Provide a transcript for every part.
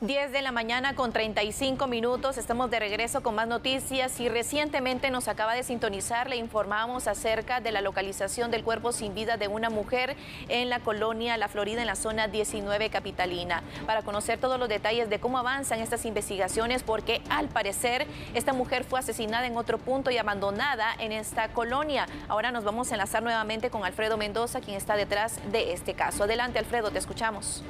10 de la mañana con 35 minutos. Estamos de regreso con más noticias y recientemente nos acaba de sintonizar. Le informamos acerca de la localización del cuerpo sin vida de una mujer en la colonia La Florida, en la zona 19 capitalina. Para conocer todos los detalles de cómo avanzan estas investigaciones, porque al parecer esta mujer fue asesinada en otro punto y abandonada en esta colonia. Ahora nos vamos a enlazar nuevamente con Alfredo Mendoza, quien está detrás de este caso. Adelante, Alfredo, te escuchamos.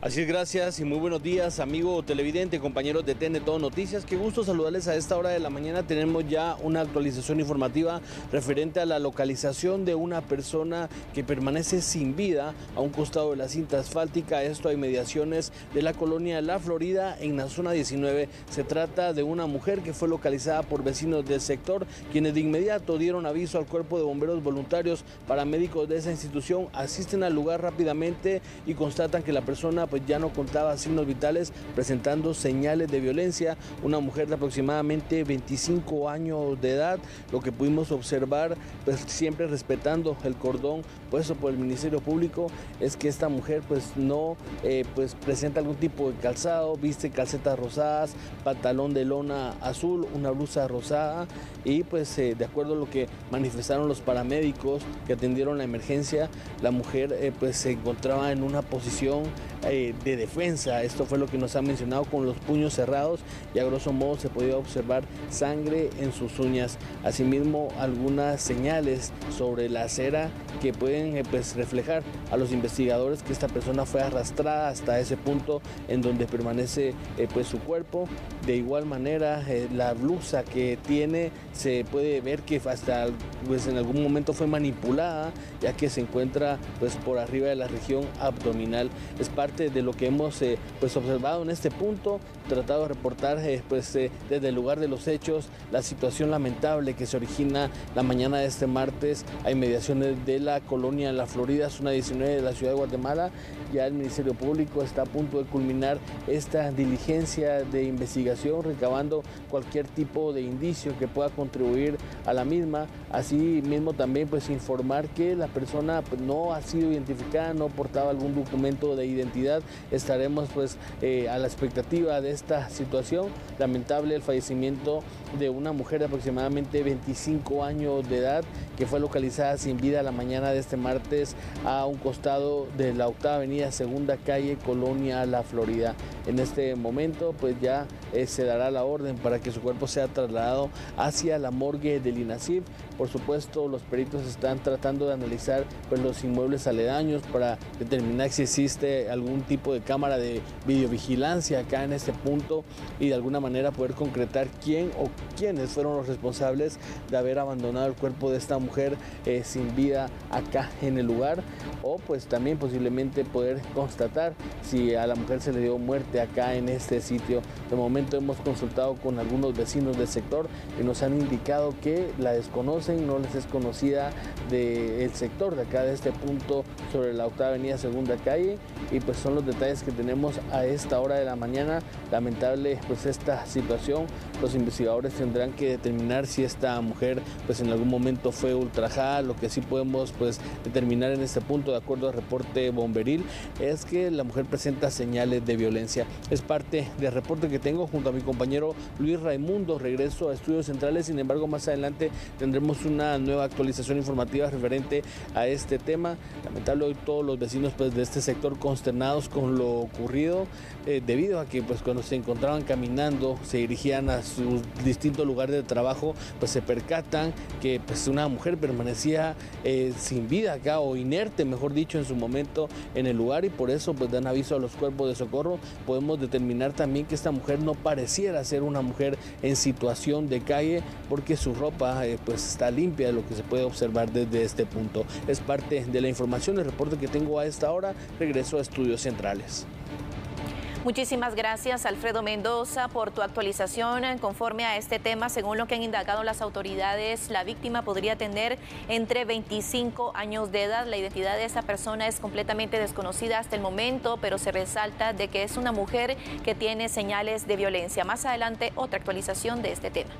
Así es, gracias y muy buenos días, amigo televidente, compañeros de TN Todo Noticias. Qué gusto saludarles a esta hora de la mañana. Tenemos ya una actualización informativa referente a la localización de una persona que permanece sin vida a un costado de la cinta asfáltica. Esto hay mediaciones de la colonia La Florida en la zona 19. Se trata de una mujer que fue localizada por vecinos del sector, quienes de inmediato dieron aviso al cuerpo de bomberos voluntarios paramédicos de esa institución. Asisten al lugar rápidamente y constatan que la persona pues ya no contaba signos vitales presentando señales de violencia. Una mujer de aproximadamente 25 años de edad, lo que pudimos observar, pues siempre respetando el cordón puesto por el Ministerio Público, es que esta mujer pues no eh, pues presenta algún tipo de calzado, viste calcetas rosadas, pantalón de lona azul, una blusa rosada y pues eh, de acuerdo a lo que manifestaron los paramédicos que atendieron la emergencia, la mujer eh, pues se encontraba en una posición eh, de defensa. Esto fue lo que nos ha mencionado con los puños cerrados y a grosso modo se podía observar sangre en sus uñas. Asimismo, algunas señales sobre la acera que pueden eh, pues, reflejar a los investigadores que esta persona fue arrastrada hasta ese punto en donde permanece eh, pues, su cuerpo. De igual manera, la blusa que tiene se puede ver que hasta pues, en algún momento fue manipulada ya que se encuentra pues, por arriba de la región abdominal. Es de lo que hemos eh, pues observado en este punto, tratado de reportar eh, pues, eh, desde el lugar de los hechos la situación lamentable que se origina la mañana de este martes a inmediaciones de la colonia La Florida, zona 19 de la ciudad de Guatemala. Ya el Ministerio Público está a punto de culminar esta diligencia de investigación, recabando cualquier tipo de indicio que pueda contribuir a la misma. Así mismo también pues informar que la persona pues, no ha sido identificada, no portaba algún documento de identidad Estaremos pues eh, a la expectativa de esta situación. Lamentable el fallecimiento de una mujer de aproximadamente 25 años de edad que fue localizada sin vida la mañana de este martes a un costado de la octava avenida segunda calle Colonia La Florida. En este momento pues ya eh, se dará la orden para que su cuerpo sea trasladado hacia la morgue del INACIF. Por supuesto los peritos están tratando de analizar pues, los inmuebles aledaños para determinar si existe algún tipo de cámara de videovigilancia acá en este punto y de alguna manera poder concretar quién o quiénes fueron los responsables de haber abandonado el cuerpo de esta mujer eh, sin vida acá en el lugar o pues también posiblemente poder constatar si a la mujer se le dio muerte acá en este sitio. De momento hemos consultado con algunos vecinos del sector que nos han indicado que la desconocen, no les es conocida del sector de acá de este punto sobre la octava avenida segunda calle y pues son los detalles que tenemos a esta hora de la mañana. Lamentable pues esta situación, los investigadores tendrán que determinar si esta mujer pues en algún momento fue ultrajada, lo que sí podemos pues determinar en este punto de acuerdo al reporte bomberil es que la mujer presenta señales de violencia. Es parte del reporte que tengo junto a mi compañero Luis Raimundo, regreso a estudios centrales, sin embargo más adelante tendremos una nueva actualización informativa referente a este tema. Lamentable hoy todos los vecinos pues, de este sector consternados con lo ocurrido eh, debido a que pues cuando se encontraban caminando se dirigían a sus distintos lugares de trabajo pues se percatan que pues una mujer permanecía eh, sin vida acá o inerte mejor dicho en su momento en el lugar y por eso pues dan aviso a los cuerpos de socorro. Podemos determinar también que esta mujer no pareciera ser una mujer en situación de calle porque su ropa eh, pues está limpia lo que se puede observar desde este punto. Es parte de la información el reporte que tengo a esta hora. Regreso a estudios Muchísimas gracias, Alfredo Mendoza, por tu actualización conforme a este tema. Según lo que han indagado las autoridades, la víctima podría tener entre 25 años de edad. La identidad de esa persona es completamente desconocida hasta el momento, pero se resalta de que es una mujer que tiene señales de violencia. Más adelante, otra actualización de este tema.